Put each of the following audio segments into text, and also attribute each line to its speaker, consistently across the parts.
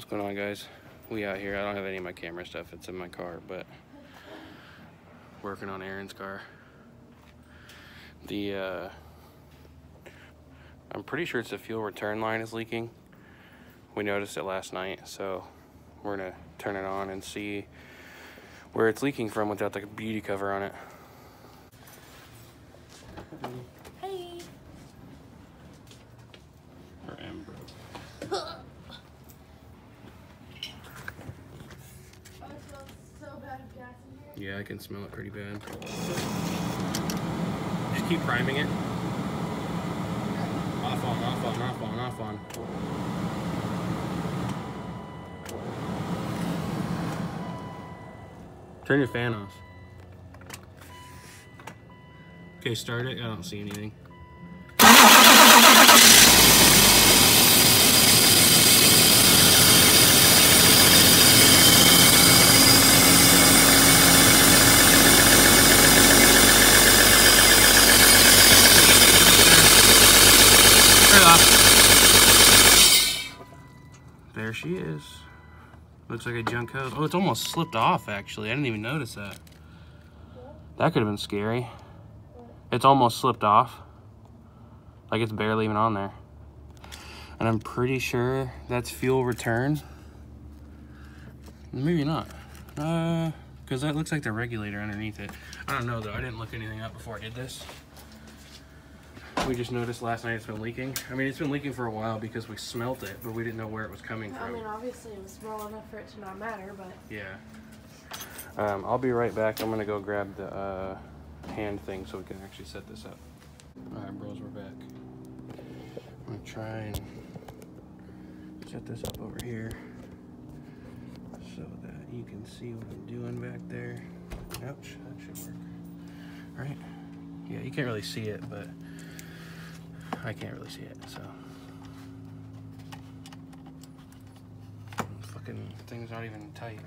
Speaker 1: What's going on, guys? We out here. I don't have any of my camera stuff. It's in my car, but working on Erin's car. The uh, I'm pretty sure it's the fuel return line is leaking. We noticed it last night, so we're gonna turn it on and see where it's leaking from without the beauty cover on it. Yeah, I can smell it pretty bad. Just keep priming it. Off on, off on, off on, off on. Turn your fan off. Okay, start it. I don't see anything. Turn it off. There she is. Looks like a junk hose. Oh, it's almost slipped off, actually. I didn't even notice that. That could have been scary. It's almost slipped off. Like it's barely even on there. And I'm pretty sure that's fuel return. Maybe not. Uh, because that looks like the regulator underneath it. I don't know though. I didn't look anything up before I did this. We just noticed last night it's been leaking. I mean, it's been leaking for a while because we smelt it, but we didn't know where it was coming from.
Speaker 2: I mean, obviously it was small enough for it to not matter, but
Speaker 1: Yeah. Um, I'll be right back. I'm gonna go grab the uh, hand thing so we can actually set this up. All right, bros, we're back. I'm gonna try and set this up over here so that you can see what I'm doing back there. Ouch, that should work. All right. Yeah, you can't really see it, but I can't really see it, so. Fucking thing's not even tight.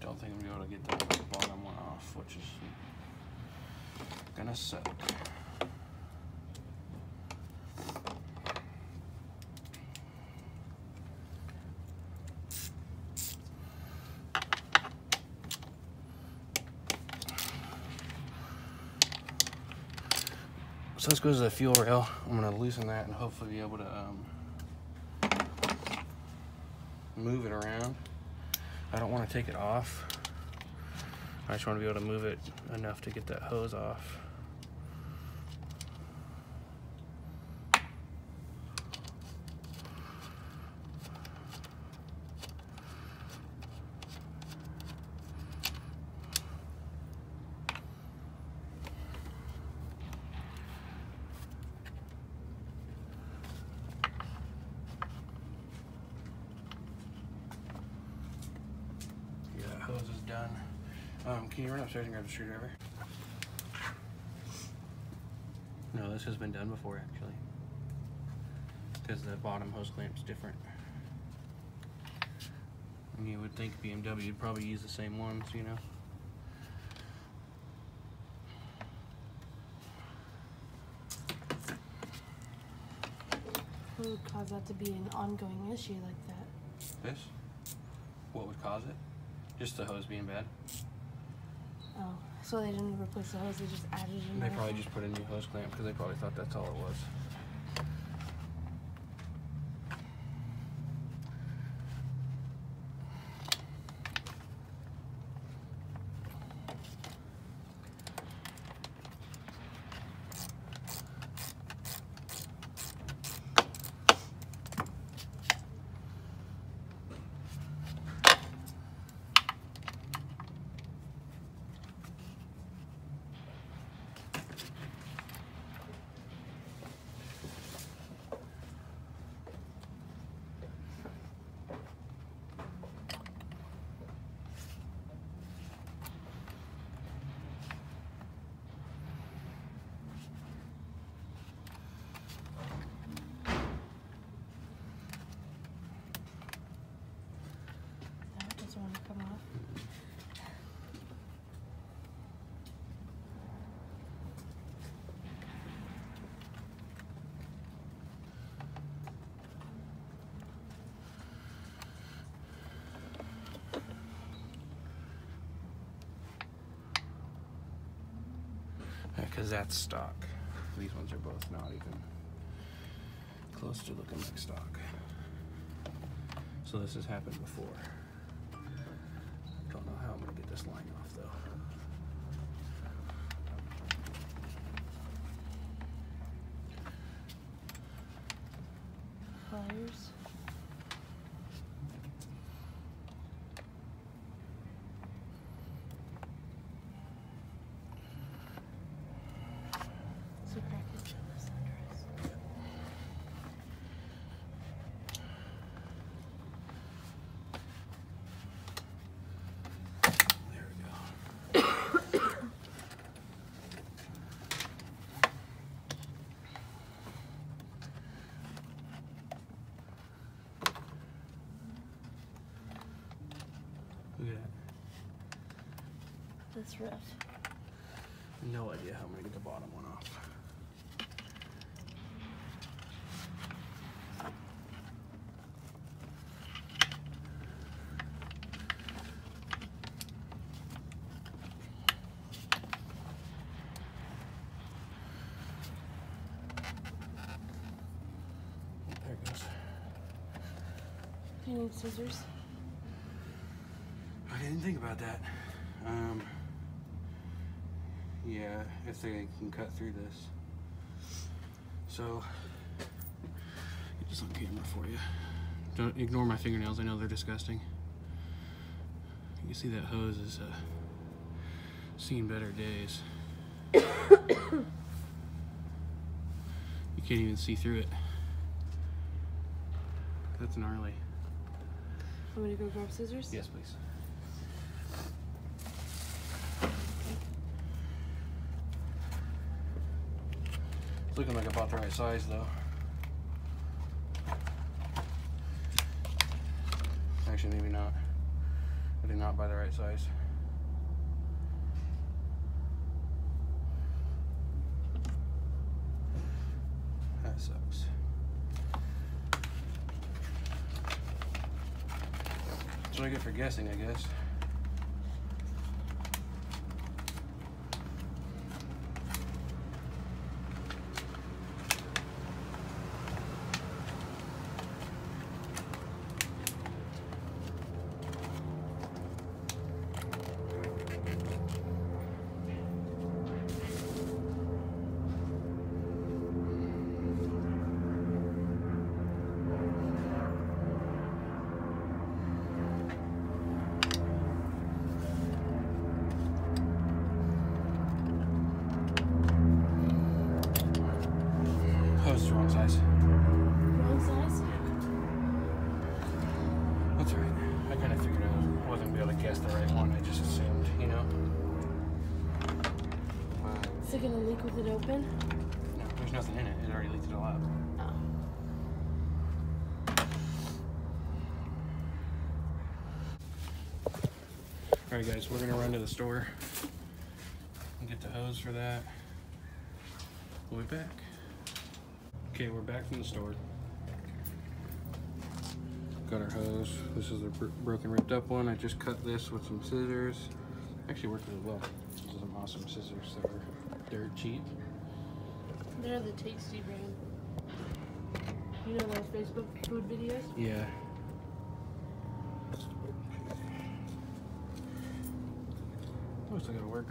Speaker 1: Don't think I'm gonna be able to get the bottom one off, which is gonna suck. So this goes to the fuel rail. I'm gonna loosen that and hopefully be able to um, move it around. I don't want to take it off. I just want to be able to move it enough to get that hose off. Yeah, that hose is done. Um, can you run upstairs and grab the screwdriver? No, this has been done before actually. Because the bottom hose clamp's different. And you would think BMW would probably use the same ones, you know?
Speaker 2: what would cause that to be an ongoing issue like that?
Speaker 1: This? What would cause it? Just the hose being bad?
Speaker 2: Oh, so they didn't replace the hose; they just added
Speaker 1: They
Speaker 2: another.
Speaker 1: probably just put a new hose clamp because they probably thought that's all it was. Because that's stock. These ones are both not even close to looking like stock. So this has happened before. Don't know how I'm gonna get this line off though.
Speaker 2: Pliers. So crack it to the sunrise.
Speaker 1: There we go. Look at that.
Speaker 2: That's rough.
Speaker 1: No idea how I'm gonna get the bottom one off. There it goes.
Speaker 2: Do you need scissors?
Speaker 1: I didn't think about that. Um, yeah, if they can cut through this. So, get this on camera for you. Don't ignore my fingernails. I know they're disgusting. You can see that hose is uh, seen better days. you can't even see through it. That's gnarly.
Speaker 2: Me to go grab scissors?
Speaker 1: Yes, please. It's looking like about the right size though. Actually, maybe not. I not buy the right size. That sucks. That's what I get for guessing, I guess. I kind of figured I wasn't gonna be able to guess the right one. I just assumed, you know.
Speaker 2: Is it gonna leak with it open?
Speaker 1: No, there's nothing in it. It already leaked it all out.
Speaker 2: Oh.
Speaker 1: All right, guys, we're gonna run to the store and get the hose for that. We'll be back. Okay, we're back from the store. Got our hose. This is the br- broken, ripped up one. I just cut this with some scissors. Actually worked really well. These are some awesome scissors that were dirt cheap.
Speaker 2: They're the Tasty brand. You know those Facebook food videos?
Speaker 1: Yeah. Oh, still gotta work.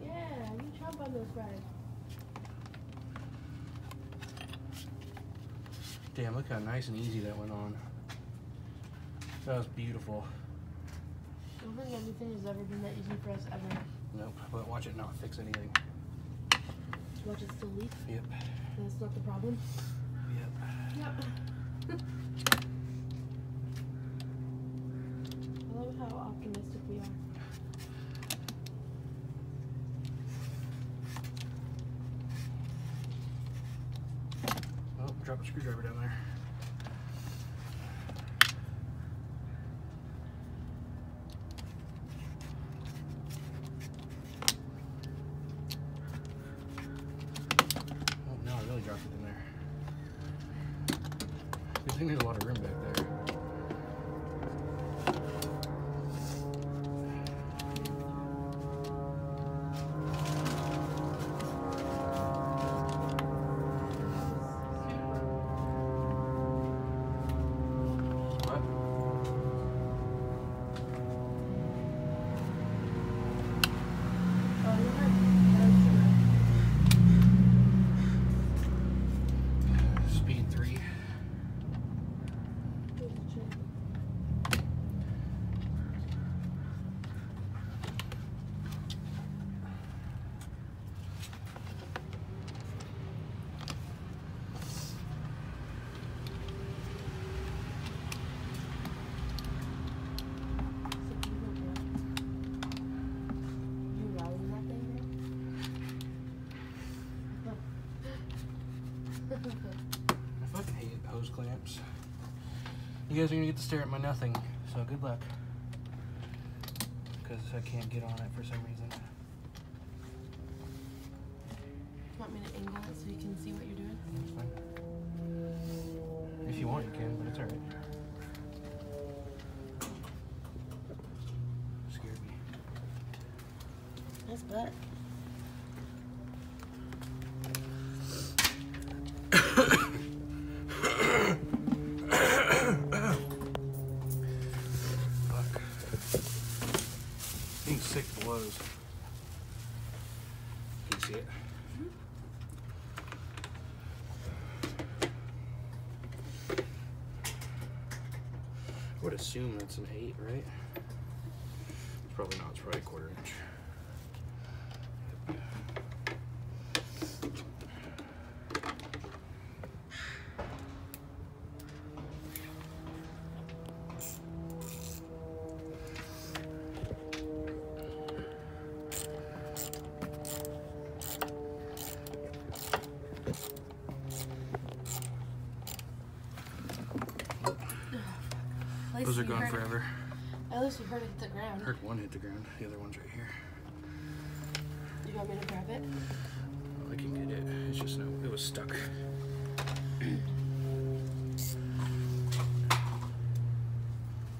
Speaker 2: Yeah, you chomp on those fries.
Speaker 1: Damn, look how nice and easy that went on. That was beautiful.
Speaker 2: I don't think anything has ever been that easy for us ever.
Speaker 1: Nope, but watch it not fix anything.
Speaker 2: Watch it still leak.
Speaker 1: Yep,
Speaker 2: That's not the problem.
Speaker 1: yep.
Speaker 2: Yep. I love how optimistic we are.
Speaker 1: Oh, drop a screwdriver down there.
Speaker 2: You
Speaker 1: guys are gonna get to stare at my nothing, so good luck. Because I can't get on it for some reason.
Speaker 2: Want me to angle it so you can see what you're doing?
Speaker 1: That's fine. If you want, you can, but it's alright. Scared me.
Speaker 2: Nice butt.
Speaker 1: Assume that's an 8, right? It's probably not, it's probably a quarter inch.
Speaker 2: At
Speaker 1: gone
Speaker 2: heard it-
Speaker 1: forever.
Speaker 2: At least you heard it hit the ground.
Speaker 1: I heard one hit the ground, the other one's right here.
Speaker 2: You want me to grab it?
Speaker 1: I can get it. It's just no, it was stuck.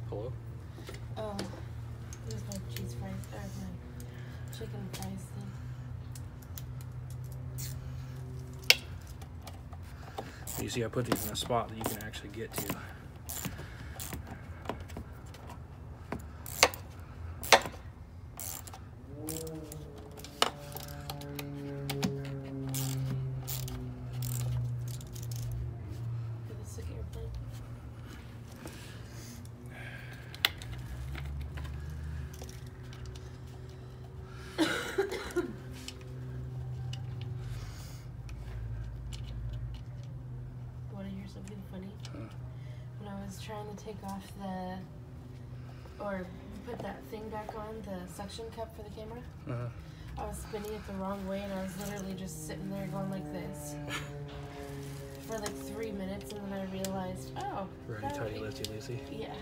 Speaker 1: Hello?
Speaker 2: Oh, there's my cheese fries or my chicken fries thing.
Speaker 1: You see, I put these in a spot that you can actually get to.
Speaker 2: Take off the, or put that thing back on, the suction cup for the camera,
Speaker 1: Uh,
Speaker 2: I was spinning it the wrong way and I was literally just sitting there going like this for like three minutes and then I realized, oh,
Speaker 1: righty tighty,
Speaker 2: would
Speaker 1: lefty loosey.
Speaker 2: yeah.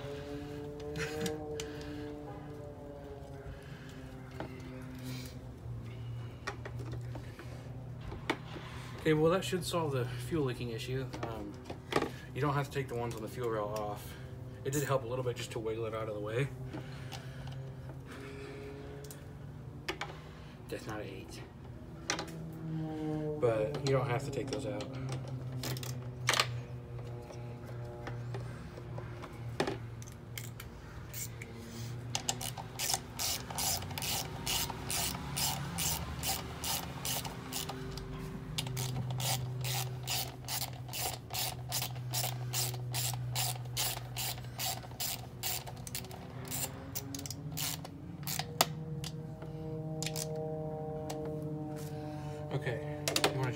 Speaker 1: Okay, well that should solve the fuel leaking issue. Um, you don't have to take the ones on the fuel rail off. It did help a little bit just to wiggle it out of the way. That's not an eight. But you don't have to take those out.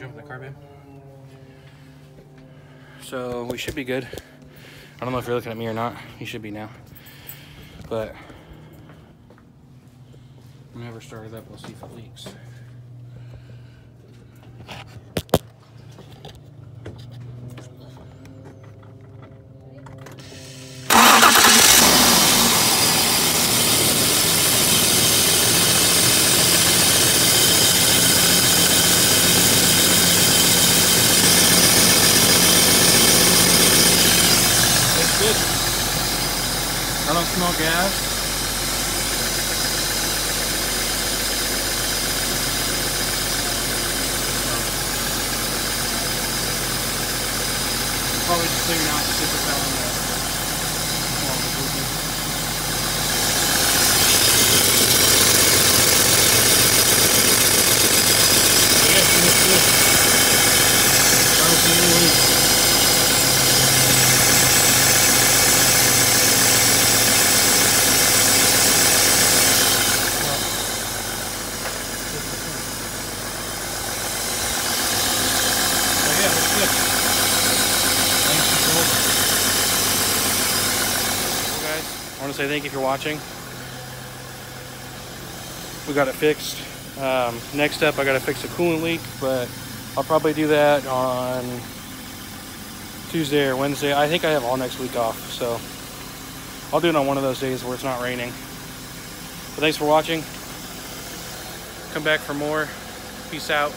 Speaker 1: Jump in the car, babe? So we should be good. I don't know if you're looking at me or not. You should be now. But whenever start it up, we'll see if it leaks. Not super selling. Yeah, that's good. That'll be new leaf. Oh yeah, that's good. Thanks for showing. Well guys, I want say thank you for watching. We got it fixed. Um, next up, I got to fix a coolant leak, but I'll probably do that on Tuesday or Wednesday. I think I have all next week off, so I'll do it on one of those days where it's not raining. But thanks for watching. Come back for more. Peace out.